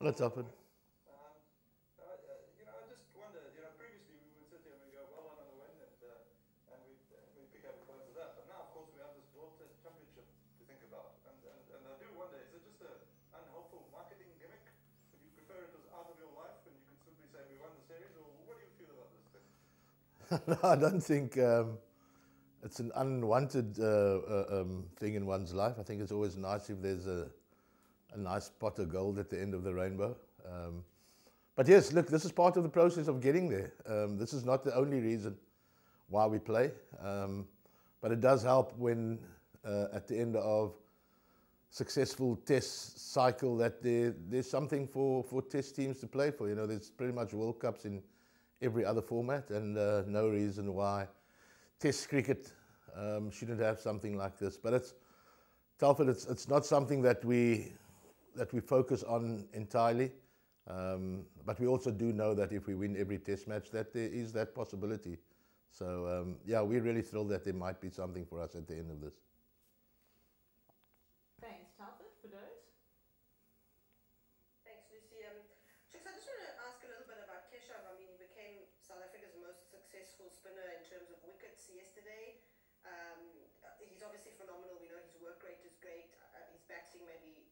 Let's open. You know, I just wonder, you know, previously we would sit here and we go, well done win, and, we we pick up the close that. But now, of course, we have this World Test Championship to think about. And, and, and I do wonder, is it just an unhelpful marketing gimmick? Would you prefer it was out of your life and you can simply say we won the series? Or what do you feel about this thing? no, I don't think um, it's an unwanted uh, uh, um, thing in one's life. I think it's always nice if there's a, a nice pot of gold at the end of the rainbow. Um, but yes, look, this is part of the process of getting there. Um, this is not the only reason why we play, um, but it does help when uh, at the end of successful test cycle that there, there's something for, for test teams to play for. You know, there's pretty much World Cups in every other format, and uh, no reason why Test cricket um, shouldn't have something like this. But it's Telford, it's, it's not something that we that we focus on entirely. Um, but we also do know that if we win every Test match, that there is that possibility. So um, yeah, we're really thrilled that there might be something for us at the end of this. Thanks, Telford, for those. Thanks, Lucy. Um, Chicks, I just want to ask a little bit about Keshav. I mean, he became South Africa's most successful spinner in terms of wickets yesterday. Um, uh, he's obviously phenomenal. We know his work rate is great. Uh, his batting maybe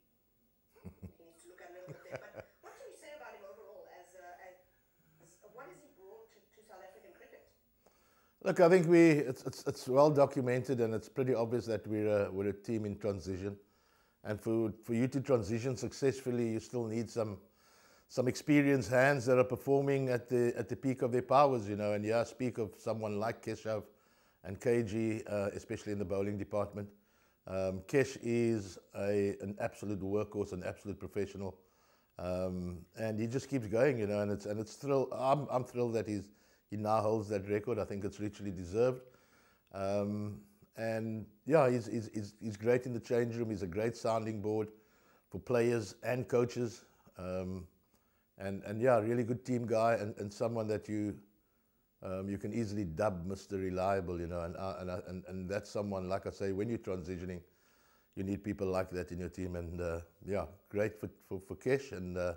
he needs But what you say about him overall? As, as, as what has he brought to, to South African cricket? Look, I think we it's, it's, it's well documented and it's pretty obvious that we're a, we're a team in transition. And for, for you to transition successfully, you still need some some experienced hands that are performing at the at the peak of their powers, you know. And yeah, I speak of someone like Keshav and KG, uh, especially in the bowling department. Um, Kesh is a, an absolute workhorse, an absolute professional, um, and he just keeps going, you know. And it's and it's thrill. I'm I'm thrilled that he's he now holds that record. I think it's richly deserved. Um, and yeah, he's, he's, he's, he's great in the change room. He's a great sounding board for players and coaches. Um, and, and yeah, really good team guy and, and someone that you, um, you can easily dub Mr. Reliable, you know. And, uh, and, uh, and, and that's someone, like I say, when you're transitioning, you need people like that in your team. And uh, yeah, great for, for, for Kesh. And uh,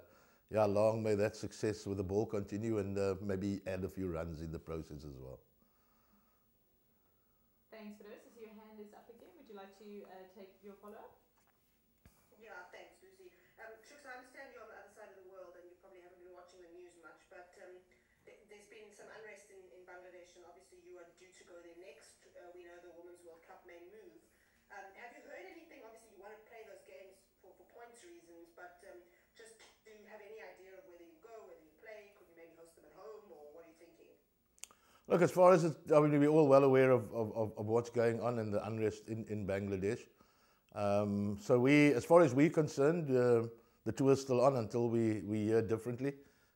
yeah, long may that success with the ball continue and uh, maybe add a few runs in the process as well. Thanks for those. I your hand is up again. Would you like to uh, take your follow-up? Yeah, thanks, Lucy. Um, Shooks, I understand you're on the other side of the world and you probably haven't been watching the news much, but um, th- there's been some unrest in, in Bangladesh, and obviously you are due to go there next. Uh, we know the Women's World Cup may move. Um, have you heard anything? Obviously, you want to play those games for, for points reasons, but um, just do you have any idea of whether you go, whether you play? Could you maybe host them at home, or what are you thinking? Look, as far as I mean, we're all well aware of, of, of, of what's going on and the unrest in, in Bangladesh. Um, so we, as far as we're concerned, uh, the tour is still on until we, we hear differently.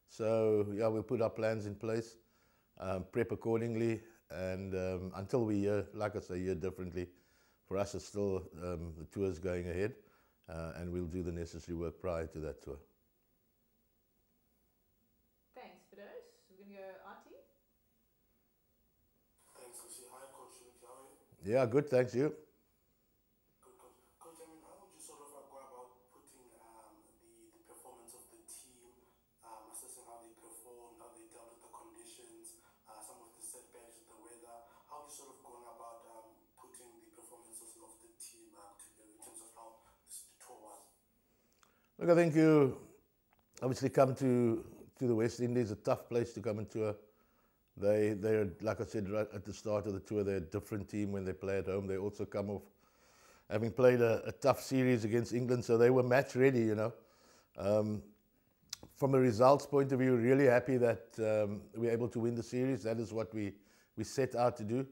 So yeah, we'll put our plans in place, um, prep accordingly, and um, until we hear, like I say, hear differently, for us it's still um, the tour is going ahead, uh, and we'll do the necessary work prior to that tour. How good. tour you. Look, I think you obviously come to, to the West Indies, a tough place to come and tour. They, they're, like I said right at the start of the tour, they're a different team when they play at home. They also come off having played a, a tough series against England, so they were match ready, you know. Um, from a results point of view, really happy that um, we're able to win the series. That is what we, we set out to do.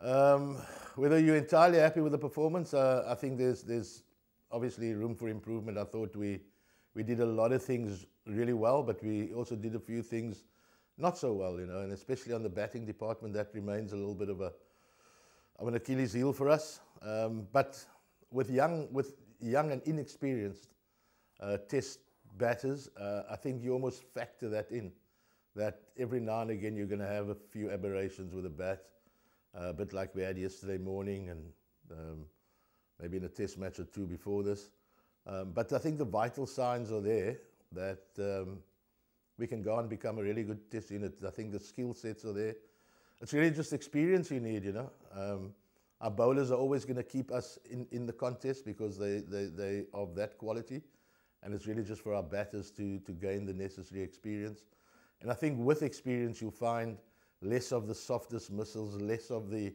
Um, whether you're entirely happy with the performance, uh, I think there's, there's obviously room for improvement. I thought we, we did a lot of things really well, but we also did a few things not so well, you know, and especially on the batting department, that remains a little bit of a of an Achilles heel for us. Um, but with young with young and inexperienced uh, test batters, uh, I think you almost factor that in. That every now and again you're going to have a few aberrations with a bat, uh, a bit like we had yesterday morning, and um, maybe in a test match or two before this. Um, but I think the vital signs are there that um, we can go and become a really good test unit. I think the skill sets are there. It's really just experience you need, you know. Um, our bowlers are always going to keep us in, in the contest because they, they, they are of that quality. And it's really just for our batters to, to gain the necessary experience. And I think with experience, you'll find less of the softest missiles, less of the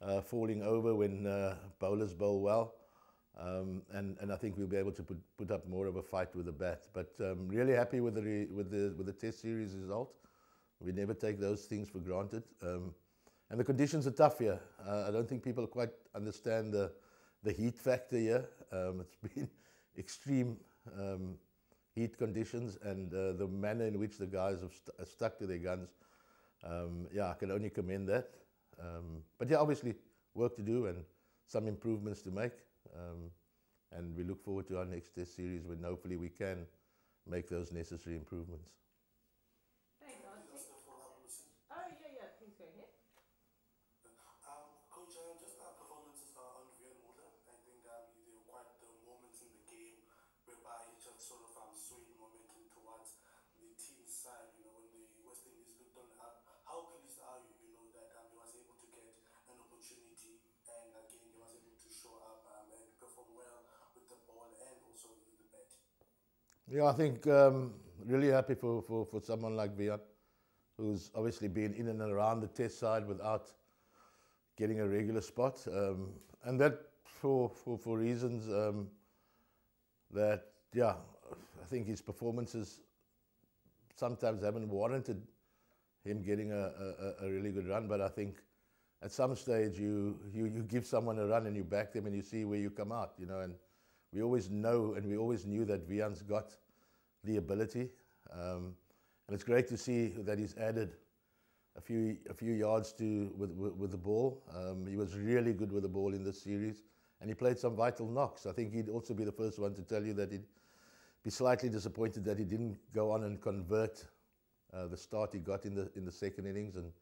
uh, falling over when uh, bowlers bowl well. Um, and, and I think we'll be able to put, put up more of a fight with the bat. But um, really happy with the, re, with, the, with the Test Series result. We never take those things for granted. Um, and the conditions are tough here. Uh, I don't think people quite understand the, the heat factor here. Um, it's been extreme um, heat conditions and uh, the manner in which the guys have st stuck to their guns. Um, yeah, I can only commend that. Um, but yeah, obviously work to do and some improvements to make. Um, and we look forward to our next test series when hopefully we can make those necessary improvements. Thanks, Ozzy. Just a follow-up, Lucy. Oh, yeah, yeah, please go ahead. Um, Coach, uh, just our performances uh, on Wiaan Mulder. I think um, there were quite the moments in the game whereby he just sort of um, swayed momentum towards the team's side. You know, when the West Indies looked on up, how pleased are you? You know that um, he was able to get an opportunity, and again he was able to show up um, and perform well with the ball and also with the bat. Yeah, I think um, really happy for, for, for someone like Wiaan, who's obviously been in and around the test side without getting a regular spot. Um, and that for, for, for reasons um, that, yeah, I think his performances sometimes haven't warranted him getting a, a, a really good run. But I think at some stage you, you, you give someone a run and you back them and you see where you come out, you know. And we always know and we always knew that Wiaan's got the ability. Um, and it's great to see that he's added a few a few yards to with with, with the ball. Um, he was really good with the ball in this series, and he played some vital knocks. I think he'd also be the first one to tell you that he'd be slightly disappointed that he didn't go on and convert uh, the start he got in the in the second innings and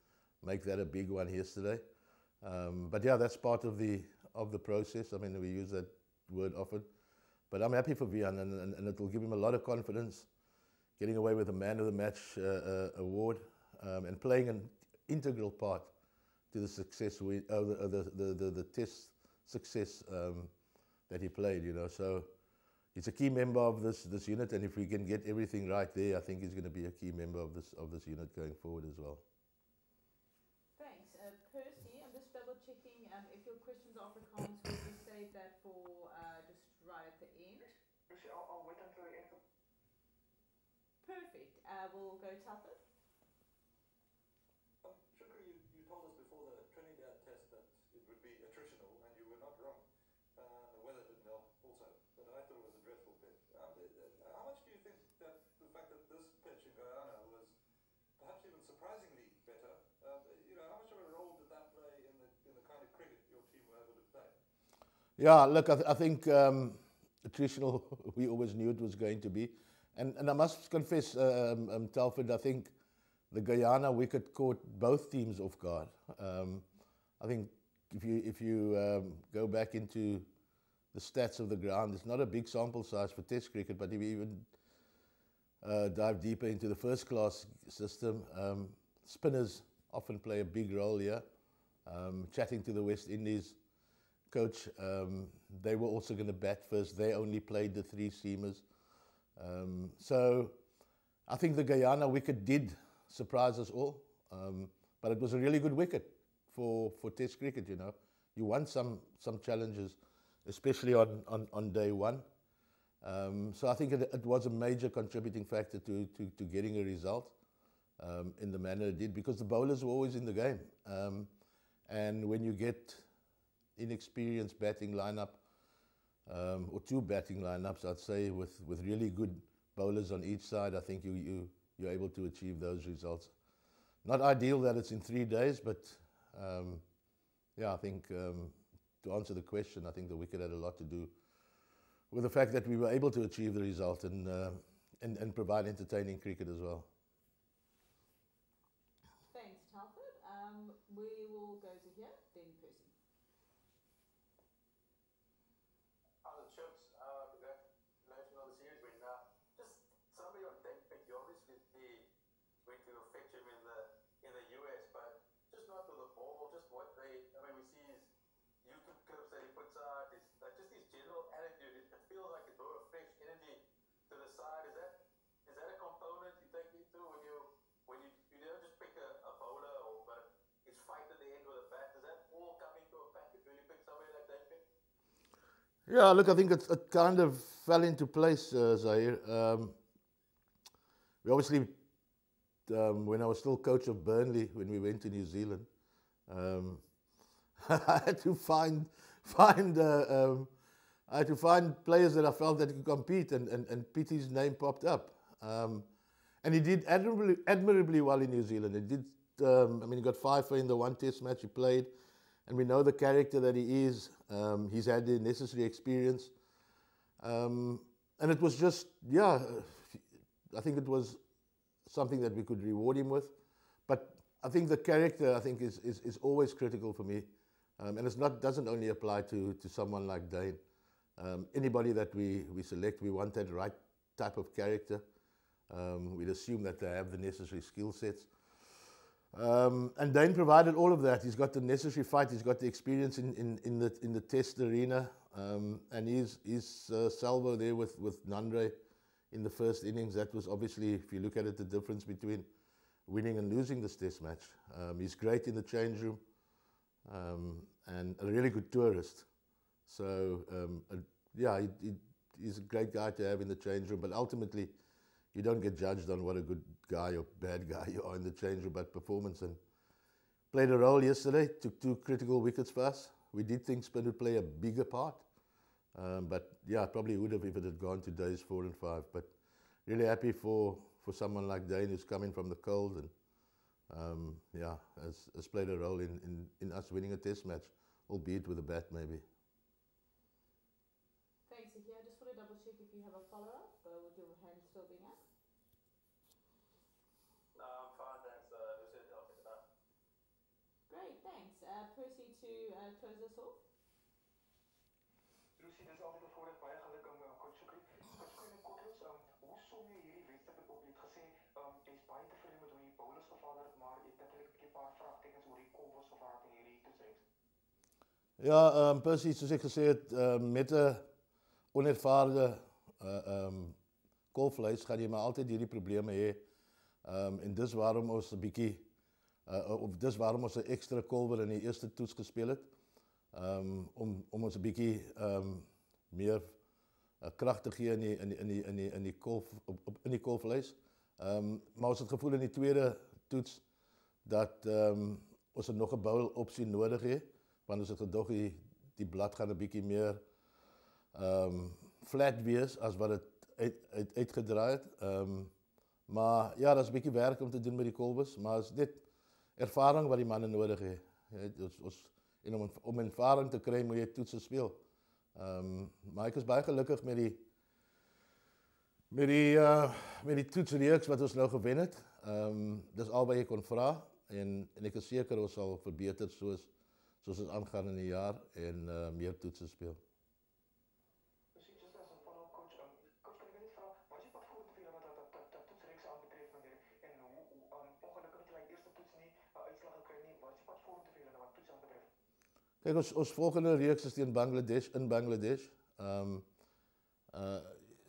make that a big one yesterday. Um, but yeah, that's part of the of the process. I mean, we use that word often, but I'm happy for Wiaan, and, and, and it will give him a lot of confidence, getting away with a man of the match uh, uh, award um, and playing an integral part to the success we, uh, the, uh, the, the, the, the test success um, that he played, you know. So he's a key member of this, this unit, and if we can get everything right there, I think he's going to be a key member of this, of this unit going forward as well. Thanks. Uh, Percy, I'm just double checking um, if your questions are for comments, will you save that for uh, just right at the end? I'll, I'll wait until the end. Perfect. Uh, we'll go Telford. Um, Shukri, you, you told us before the Trinidad test that it would be attritional, and you were not wrong. Uh, the weather didn't help also, but I thought it was a dreadful pitch. Um, the- the- how much do you think that the fact that this pitch in Guyana was perhaps even surprisingly better, um, you know, how much of a role did that play in the, in the kind of cricket your team were able to play? Yeah, look, I, th- I think um, attritional, we always knew it was going to be. And, and I must confess, um, um, Telford, I think the Guyana wicket caught both teams off guard. Um, I think if you, if you um, go back into the stats of the ground, it's not a big sample size for Test cricket, but if you even uh, dive deeper into the first class system, um, spinners often play a big role here. Um, chatting to the West Indies coach, um, they were also going to bat first. They only played the three seamers. Um, so I think the Guyana wicket did surprise us all, um, but it was a really good wicket for, for Test cricket. You know, you won some some challenges, especially on on, on day one. Um, so I think it, it was a major contributing factor to to, to getting a result um, in the manner it did because the bowlers were always in the game, um, and when you get inexperienced batting lineup um, or two batting lineups, I'd say, with, with really good bowlers on each side, I think you, you, you're able to achieve those results. Not ideal that it's in three days, but um, yeah, I think um, to answer the question, I think the wicket had a lot to do with the fact that we were able to achieve the result and, uh, and, and provide entertaining cricket as well. Thanks, Telford. Um, we will go to here, then Percy. Other chips, uh, that went to fetch him in the in the US, but just not with the ball, just what they. I mean, we see his YouTube clips that he puts out. His, like just his general attitude. It, it feels like it brought a fresh energy to the side. Is that is that a component you take into when you when you you don't just pick a, a bowler or but his fight at the end with a bat? Does that all come into a package when you pick somebody like that? Vic? Yeah, look, I think it, it kind of fell into place, uh, Zaire. Um, we obviously, um, when I was still coach of Burnley, when we went to New Zealand, um, I had to find find uh, um, I had to find players that I felt that could compete, and and, and Piedt's name popped up, um, and he did admirably admirably well in New Zealand. He did. Um, I mean, he got five for in the one Test match he played, and we know the character that he is. Um, he's had the necessary experience, um, and it was just yeah. I think it was something that we could reward him with, but I think the character I think is is, is always critical for me. Um, and it's not doesn't only apply to, to someone like Dane. Um, anybody that we, we select, we want that right type of character. Um, we'd assume that they have the necessary skill sets. Um, and Dane provided all of that. He's got the necessary fight. He's got the experience in, in, in the in the test arena, um, and his his uh, salvo there with with Nandre in the first innings. That was obviously, if you look at it, the difference between winning and losing this test match. Um, he's great in the change room um, and a really good tourist. So uh, yeah, he, he, he's a great guy to have in the change room. But ultimately, you don't get judged on what a good guy or bad guy you are in the change room, but performance. And played a role yesterday. Took two critical wickets for us. We did think Spin would play a bigger part, um, but yeah, probably would have if it had gone to days four and five. But really happy for for someone like Dane who's coming from the cold and um, yeah, has, has played a role in, in, in us winning a test match, albeit with a bat maybe. Thanks, Ikia. I just want to double check if you have a follow-up uh, with your hand still being up. To uh, close us off. Lucy, dis altyd 'n voorreg baie geluk om uh, coach Sukri. Coach Sukri en Kokros, um, hoe som jy hierdie wedstryd op? Jy het gesê um, jy's baie tevrede met hoe jy bowlers gevaar het, maar jy het natuurlik 'n bietjie 'n paar vraagtekens oor die kolwers gevaar het in hierdie toetsreeks. Ja, um, precies zoals ik gezegd heb, um, met de onervaren uh, um, kolvlees gaan je maar altijd die problemen hebben. Um, en dus waarom ons een beetje, uh, of dus waarom ons een extra kolver in die eerste toets gespeeld het. Um, om, om ons een beetje um, meer uh, kracht te geven in die, in die, in die, in die, in die, kolf, op, op, in die kolvlees. Um, maar ons het het gevoel in die tweede toets dat um, ons er nog een bowl optie nodig heeft want ons het gedog die die blad gaan 'n bietjie meer ehm um, flat wees as wat dit uit, uit uitgedraai het. Ehm um, maar ja, daar's 'n bietjie werk om te doen met die kolbes, maar is dit ervaring wat die manne nodig het. Ja, ons ons en om om ervaring te kry moet jy toetse speel. Ehm um, maar ek is baie gelukkig met die met die uh met die toetsreeks wat ons nou gewen het. Ehm um, dis albei ek kon vra en en ek is seker ons sal verbeter soos soos ons aangaan in die jaar en uh, meer toetse speel. Lucy, just as a follow-up coach, um, coach kan ek net vra, wat is die pad vorentoe vir julle wat dat dat dat toetsreeks aanbetref meneer en hoe hoe um, ongelukkig het julle eerste toets nie 'n uh, uitslag gekry nie. Wat is die pad vorentoe vir julle wat toets aanbetref? Kyk ons ons volgende reeks is teen Bangladesh in Bangladesh. Ehm um, uh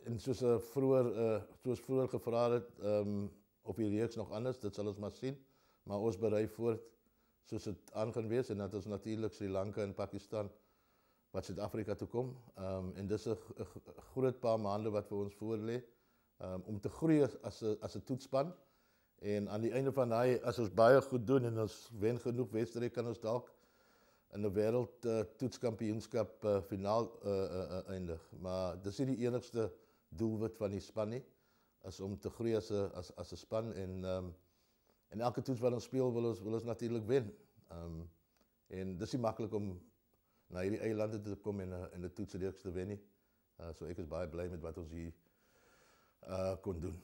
en soos 'n uh, vroeër uh soos vroeër gevra het, ehm um, of die reeks nog anders, dit sal ons maar sien. Maar ons berei voort soos dit aangaan wees en dat ons natuurlik Sri Lanka en Pakistan wat Suid-Afrika toe kom. Ehm um, en dis 'n groot paar maande wat vir ons voor lê um, om te groei as 'n as 'n toetspan. En aan die einde van daai as ons baie goed doen en ons wen genoeg wedstryde kan ons dalk in 'n wêreld uh, toetskampioenskap uh, finaal uh, uh, uh, eindig. Maar dis nie die enigste doelwit van die span nie is om te groei as 'n as as 'n span en ehm um, en elke toets wat ons speel wil ons wil ons natuurlik wen. Ehm um, en dis nie maklik om na hierdie eilande te kom en 'n en 'n toetsreeks te wen nie. Uh, so ek is baie bly met wat ons hier uh kon doen.